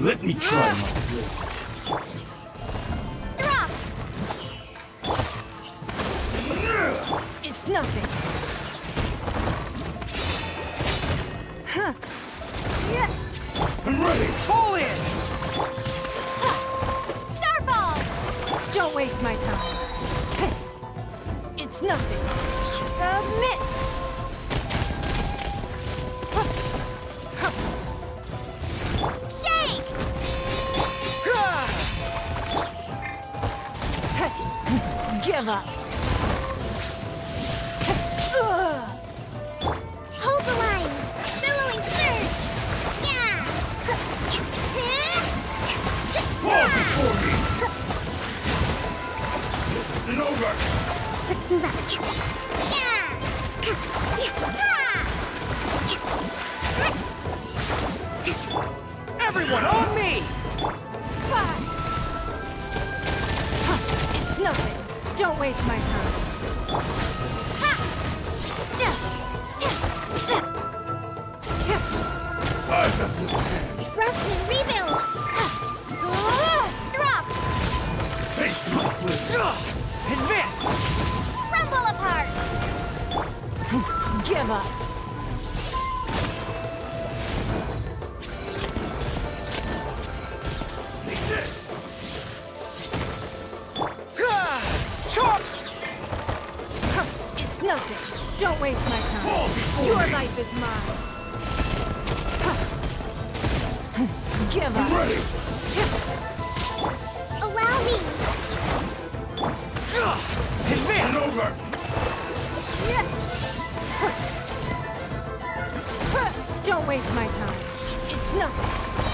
Let me try my blade. Drop! It's nothing. Huh. Yeah. I'm ready. Pull it! Starball! Don't waste my time. It's nothing. Submit! Shake! Give up. Hold the line! Billowing surge! Yeah! Fall before me. This isn't over. Let's move out. Yeah! Don't waste my time. I have the hand. Thrust and rebuild! Drop! Taste my blade. Advance! Crumble apart! Give up. It's nothing. Don't waste my time. Your life is mine. Give I'm up. ready. Allow me! Isn't Advance! over. Don't waste my time. It's nothing.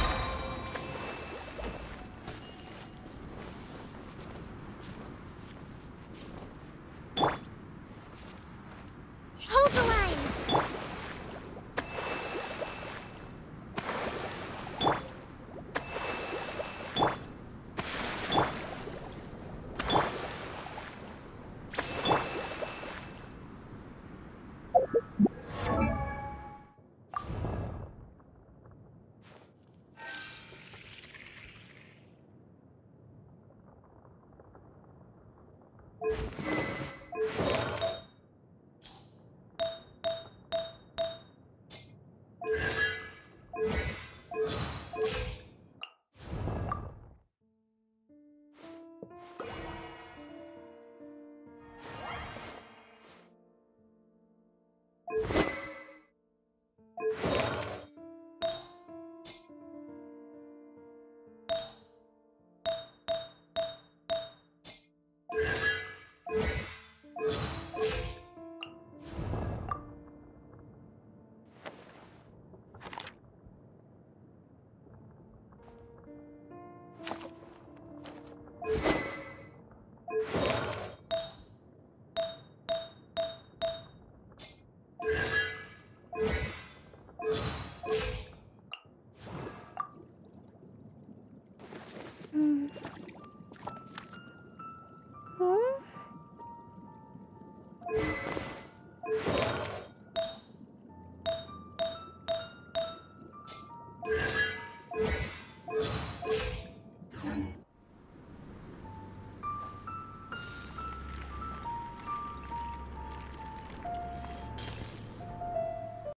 you